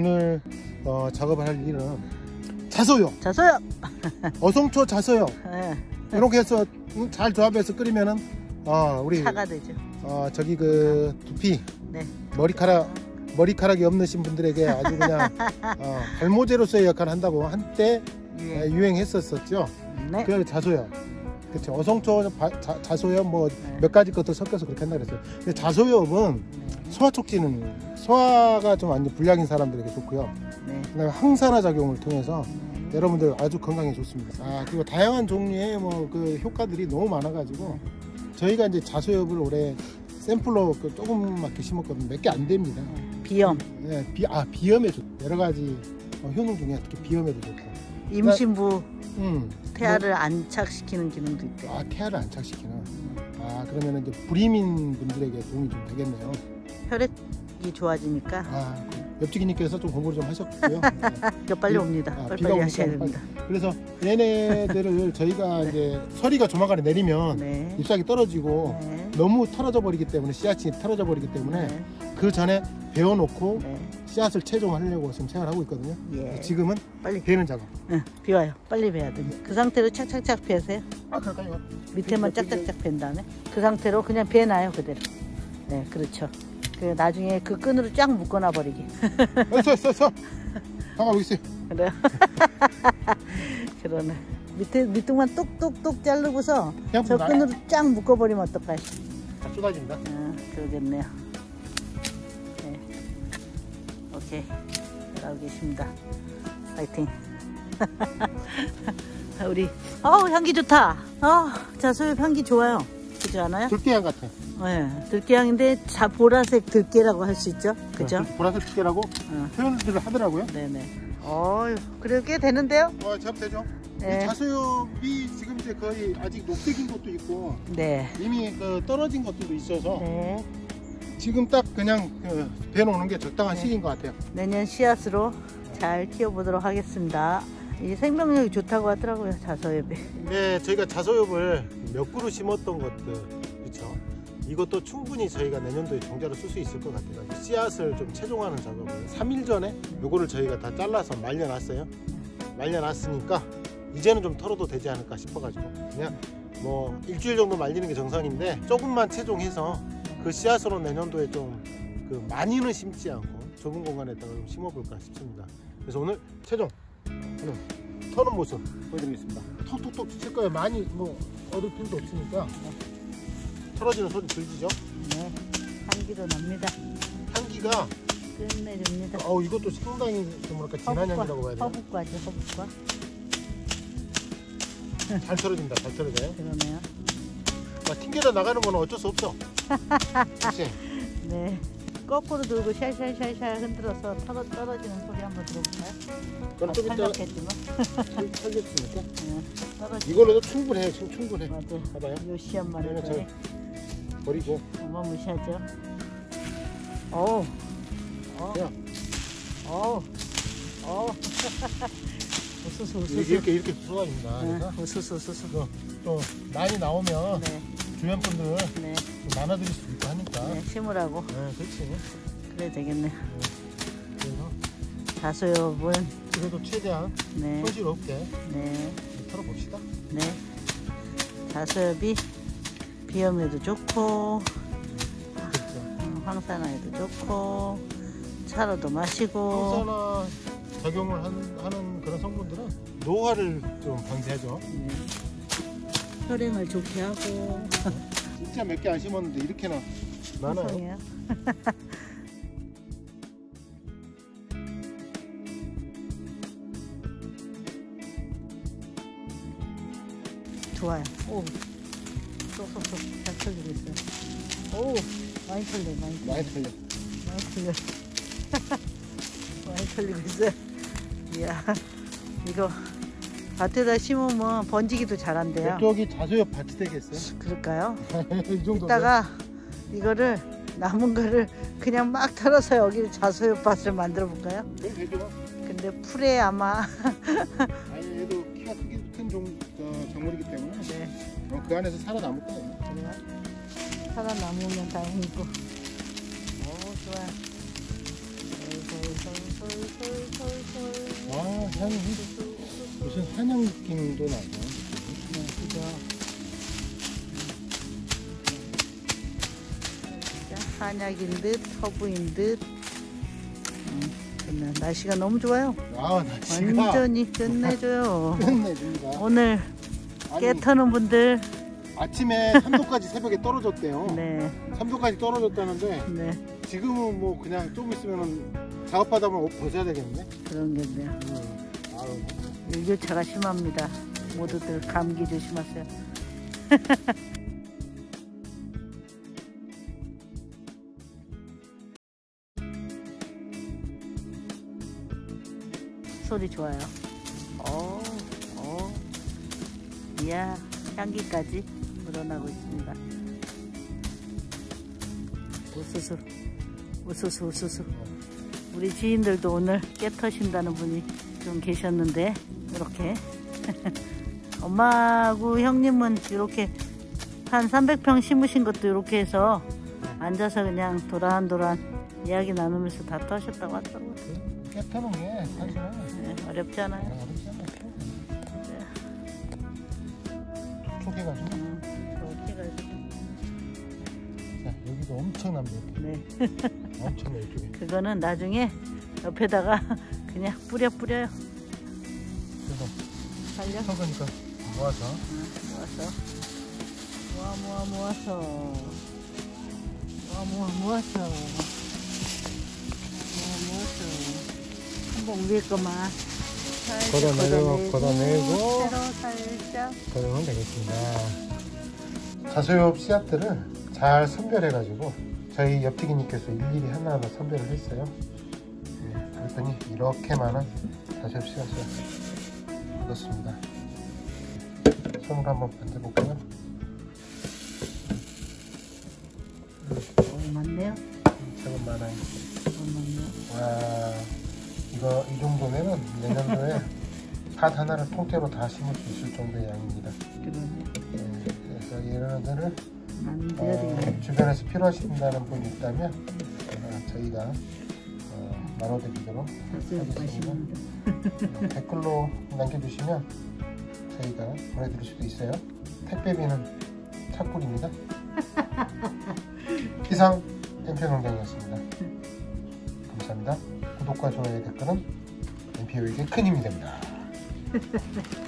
오늘 어, 작업을 할 일은 자소요 자서요. 어성초 자소요 예, 이렇게 해서 음, 잘 조합해서 끓이면은 어, 우리 차가 되죠. 어, 저기 그 두피 네. 머리카락 머리카락이 없으신 분들에게 아주 그냥 어, 발모제로서의 역할을 한다고 한때 예. 에, 유행했었었죠. 네. 그 자소요. 그렇죠. 어성초 바- 자, 자소요 뭐 네. 몇 가지 것들 섞여서 그렇게 한다 그랬어요. 근데 자소엽은 소화 촉진은 소화가 좀 완전 불량인 사람들에게 좋고요. 네. 그다음에 항산화 작용을 통해서 음, 여러분들 아주 건강에 좋습니다. 아 그리고 다양한 종류의 뭐 그 효과들이 너무 많아가지고 저희가 이제 자소엽을 올해 샘플로 그 조금밖에 심었거든요. 몇 개 안 됩니다. 비염, 예, 비, 아 비염에 좋 여러 가지 어, 효능 중에 특히 비염에도 좋고. 임신부 음. 태아를 안착시키는 기능도 있대요. 아 태아를 안착시키는. 아 그러면 이제 불임인 분들에게 도움이 좀 되겠네요. 혈액이 좋아지니까 아 옆지기님께서 좀 공부를 좀 하셨고요. 네. 빨리 비- 옵니다. 아, 빨리 빨리 하셔야. 됩니다. 그래서 얘네들을 저희가 이제 서리가 조만간에 내리면 네. 잎사귀 떨어지고 네. 너무 털어져 버리기 때문에 씨앗이 털어져 버리기 때문에 네. 그 전에 베어놓고 네. 씨앗을 채종하려고 지금 생각하고 있거든요. 예. 지금은 빨리. 베는 작업. 응, 비와요. 빨리 베야 됩니다. 그 상태로 착착착 베세요. 아 그럴까요? 밑에만 짝짝짝 벤 다음에 그 상태로 그냥 베놔요 그대로. 네, 그렇죠. 그 나중에 그 끈으로 쫙 묶어놔 버리기. 했어 했어 했어. 잠깐 있어요. 그래요. 그러네. 밑에 밑둥만 똑똑똑 자르고서 저 놔. 끈으로 쫙 묶어버리면 어떨까요? 다 쏟아진다. 아, 그러겠네요. 네. 오케이. 잘하고 계십니다. 파이팅. 우리, 어우, 향기 좋다. 어, 자소엽 향기 좋아요. 그렇지 않아요? 들깨향 같아. 네. 들깨향인데 자, 보라색 들깨라고 할 수 있죠? 그죠? 네, 보라색 들깨라고 어, 표현을 하더라고요. 네네. 어유 그래도 꽤 되는데요? 어, 잡 되죠. 네. 이 자수엽이 지금 이제 거의 아직 녹색인 것도 있고 네. 이미 그 떨어진 것들도 있어서 네. 지금 딱 그냥 그 배놓는 게 적당한 네. 시기인 것 같아요. 내년 씨앗으로 잘 키워보도록 하겠습니다. 이 생명력이 좋다고 하더라고요, 자서엽이. 네, 저희가 자소엽을 몇 그루 심었던 것들, 그렇죠. 이것도 충분히 저희가 내년도에 종자로 쓸 수 있을 것 같아요. 씨앗을 좀 채종하는 작업을 3일 전에 요거를 저희가 다 잘라서 말려놨어요. 말려놨으니까 이제는 좀 털어도 되지 않을까 싶어가지고 그냥 뭐 일주일 정도 말리는 게 정상인데 조금만 채종해서 그 씨앗으로 내년도에 좀 그 많이는 심지 않고 좁은 공간에다가 좀 심어볼까 싶습니다. 그래서 오늘 채종 하는 터는 모습 보여드리겠습니다. 톡톡톡 칠 거예요. 많이 뭐 얻을 필요도 없으니까 털어지는 소리 들리죠? 네. 향기도 납니다. 향기가 끝내줍니다. 어 이것도 상당히 좀 뭐랄까 진한 향기라고 봐야 돼요. 허브과지, 허브과. 잘 털어진다. 잘 털어져요. 그러네요. 막 튕겨져 나가는 거는 어쩔 수 없어. 그치? 네. 거꾸로 들고 샬샬샬샬 흔들어서 털어, 떨어지는 소리 한번 들어볼까요? 그건 아, 좀 이따 털겠으니까 네. 떨어지 이걸로도 충분해. 지금 충분해. 맞아. 봐봐요. 요 시험만 그러면 해도 저 버리고 어마무시하죠. 어우. 어. 그냥 어우. 어우. 이렇게 우수수. 이렇게 이렇게 쏟아집니다. 네, 그래서 우수수, 우수수. 또, 또 많이 나오면 네, 주변 분들 네, 좀 나눠드릴 수도 있고 하니까. 네, 심으라고. 네, 그렇지. 그래 되겠네. 그래서 자소엽은, 그래도 최대한 네, 손실 없게 네, 털어봅시다. 네. 자소엽이 비염에도 좋고, 그렇죠. 음, 황산화에도 좋고, 차로도 마시고, 항산화 작용을 한, 하는 그런 성분들은 노화를 좀 방지하죠. 네. 혈행을 좋게 하고, 진짜 몇 개 안 심었는데 이렇게나 많아요. 좋아요. 오, 쏙쏙쏙 잘 털리고 있어요. 오, 많이 털려, 많이 털려. 많이 털려. 많이 털리고 있어요. 이야, 이거 밭에다 심으면 번지기도 잘한대요. 이쪽이 자소엽 밭이 되겠어요? 그럴까요? 이 정도. 이따가 이거를 남은 거를 그냥 막 털어서 여기 자소엽밭을 만들어 볼까요? 되죠. 근데 풀에 아마 아니 얘도 키가 크기 큰 종, 어, 작물이기 때문에 네, 어, 그 안에서 살아남을 거예요. 그래요. 살아남으면 다행이고. 오 좋아요. 어이구, 어이구. 솔솔솔솔. 와 향이 무슨 한약 느낌도 나고 네, 그죠. 진짜 한약인 듯, 허브인 듯. 음. 날씨가 너무 좋아요. 아 날씨가 완전히 끝내줘요. 끝내줍니다 오늘 아니, 깨 터는 분들, 아침에 3도까지 새벽에 떨어졌대요 네, 3도까지 떨어졌다는데 네, 지금은 뭐 그냥 조금 있으면은 작업하다 보면 옷 벗어야 되겠네 그런 겠네요. 음. 아유 일교차가 심합니다. 모두들 감기 조심하세요. 소리 좋아요. 오, 오. 이야, 향기까지 우러나고 있습니다. 우수수, 우수수, 우수수. 우리 지인들도 오늘 깨 터신다는 분이 좀 계셨는데, 이렇게. 엄마하고 형님은 이렇게 한 300평 심으신 것도 이렇게 해서 앉아서 그냥 도란도란 이야기 나누면서 다 터셨다고 하더라고요. 깨트는 게 사실은 네, 어렵지 않아요. 어렵지 않아요 촉촉해가지 엄청납니다 네, 엄청나 이쪽에. 그거는 나중에 옆에다가 그냥 뿌려 뿌려요. 그래서 살려. 썩으니까 모아서. 응, 모아서. 모아 모아 모아서. 모아 모아 모아서. 모아 모아서. 한번 위에 거만. 걷어내고, 걷어내고. 새로 살짝. 그러면 되겠습니다. 자소엽 씨앗들을 잘 선별해가지고 저희 옆튀기님께서 일일이 하나하나 선별을 했어요. 네, 그랬더니 이렇게만한 씨앗을 얻었습니다. 손으로 한번 만져볼까요? 조금 많아요. 너무 많네요. 와 이거 이 정도면은 내년도에 밭 하나를 통째로 다 심을 수 있을 정도의 양입니다. 그러네 네, 그래서 얘네들을 만들어야 어, 되겠네. 주변에서 필요하신다는 분이 있다면 어, 저희가 어, 나눠드리도록. 맛있는데 어, 댓글로 남겨주시면 저희가 보내드릴 수도 있어요. 택배비는 착불입니다. 이상 엠피농장이었습니다. 감사합니다. 구독과 좋아요 댓글은 엠피오에게 큰 힘이 됩니다